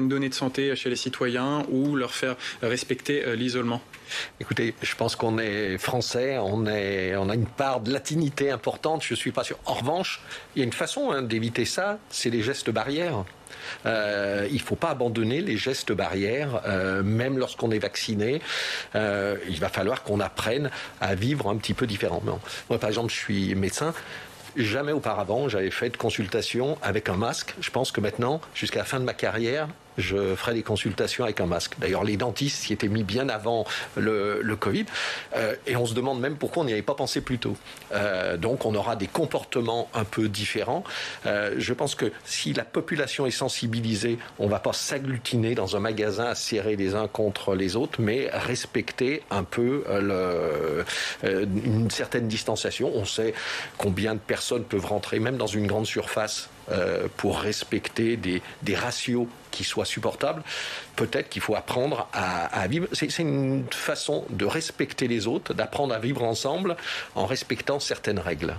une de santé chez les citoyens ou leur faire respecter l'isolement Écoutez, je pense qu'on est français, on, a une part de latinité importante, je suis pas sûr. En revanche, il y a une façon hein, d'éviter ça, c'est les gestes barrières. Euh, il ne faut pas abandonner les gestes barrières, euh, même lorsqu'on est vacciné. Euh, il va falloir qu'on apprenne à vivre un petit peu différemment. Moi, par exemple, je suis médecin. Jamais auparavant, j'avais fait de consultation avec un masque. Je pense que maintenant, jusqu'à la fin de ma carrière, je ferai des consultations avec un masque. D'ailleurs, les dentistes s'y étaient mis bien avant le, Covid. Euh, et on se demande même pourquoi on n'y avait pas pensé plus tôt. Euh, donc, on aura des comportements un peu différents. Euh, je pense que si la population est sensibilisée, on ne va pas s'agglutiner dans un magasin à serrer les uns contre les autres, mais respecter un peu une certaine distanciation. On sait combien de personnes peuvent rentrer, même dans une grande surface, pour respecter des, des ratios qui soit supportable, peut-être qu'il faut apprendre à, vivre. C'est une façon de respecter les autres, d'apprendre à vivre ensemble en respectant certaines règles.